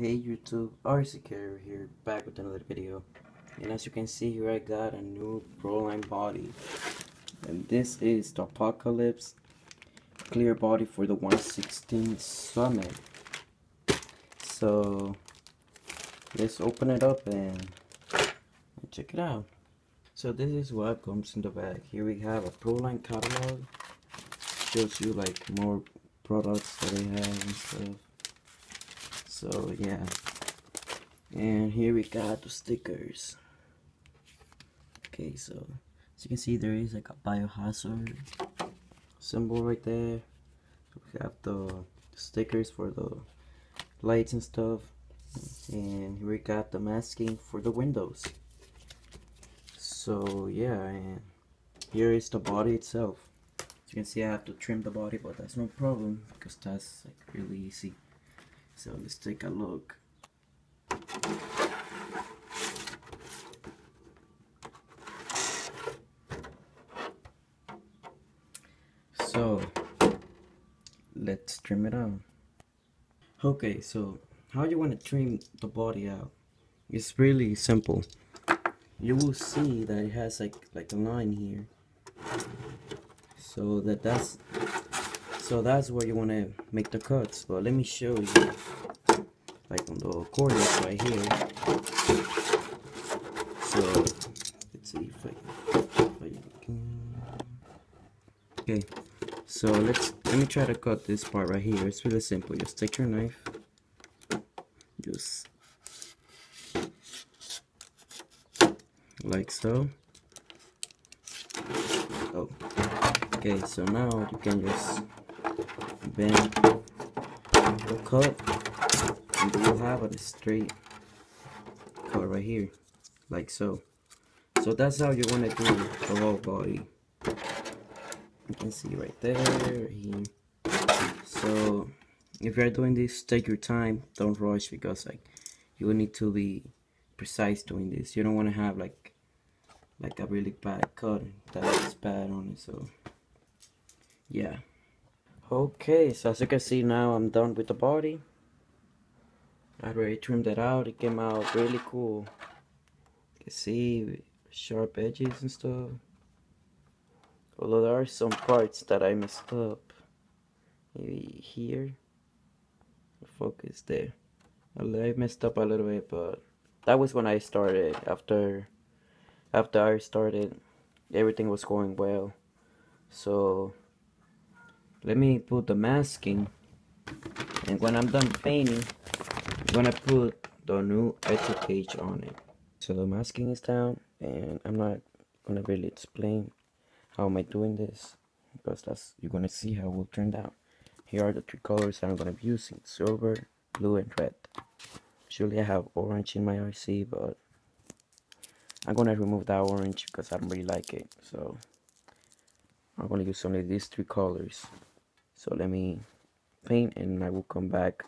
Hey YouTube, RC Carrier here, back with another video. And as you can see here, I got a new Proline body. And this is the Apocalypse clear body for the 116 Summit. So, let's open it up and check it out. So this is what comes in the bag. Here we have a Proline catalog. Shows you like more products that they have and stuff so yeah. And here we got the stickers. Okay so as you can see there is like a biohazard symbol right there. We have the stickers for the lights and stuff. And here we got the masking for the windows. So yeah and here is the body itself. As you can see I have to trim the body but that's no problem because that's like really easy so let's take a look. So let's trim it out. Okay, so how you want to trim the body out? It's really simple. You will see that it has like like a line here. So that that's so that's where you want to make the cuts but let me show you. Like on the corners right here. So let's see if I, if I can. Okay so let's let me try to cut this part right here. It's really simple. Just take your knife. Just like so. Oh okay so now you can just bend the cut and you have a straight cut right here? Like so. So that's how you want to do the whole body. You can see right there right here. So if you're doing this take your time. Don't rush because like you will need to be precise doing this. You don't want to have like like a really bad cut that is bad on it so yeah Okay, so as you can see now I'm done with the body. I already trimmed it out, it came out really cool. You can see sharp edges and stuff. Although there are some parts that I messed up. Maybe here. Focus there. I messed up a little bit, but that was when I started. After after I started, everything was going well. So let me put the masking. And when I'm done painting I'm gonna put the new cage on it. So the masking is down and I'm not gonna really explain how am I doing this because that's you're gonna see how it will turn out. Here are the three colors I'm gonna be using silver blue and red. Usually I have orange in my RC but I'm gonna remove that orange because I don't really like it so I'm gonna use only these three colors so let me paint and I will come back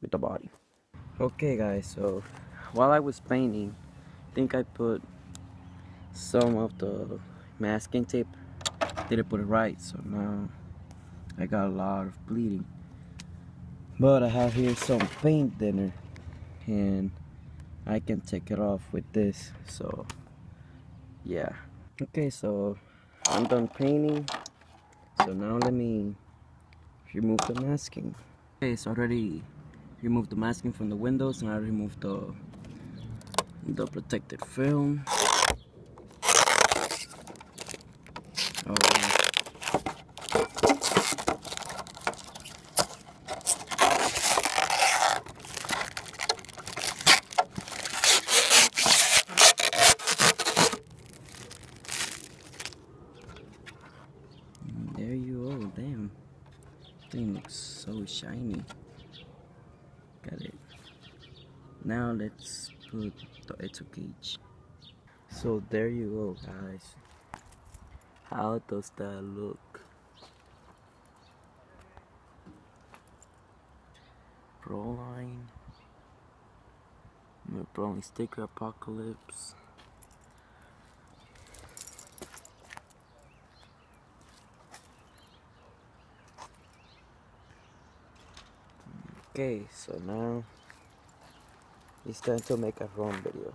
with the body. Okay guys so while I was painting I think I put some of the masking tape. Didn't put it right so now I got a lot of bleeding. But I have here some paint thinner and I can take it off with this so yeah. Okay so I'm done painting. So now let me remove the masking. Okay, so already removed the masking from the windows and I removed the the protected film. Oh, thing looks so shiny. Got it. Now let's put the Eto cage. So there you go guys. How does that look? Proline Proline sticker apocalypse Okay, so now it's time to make a ROM video.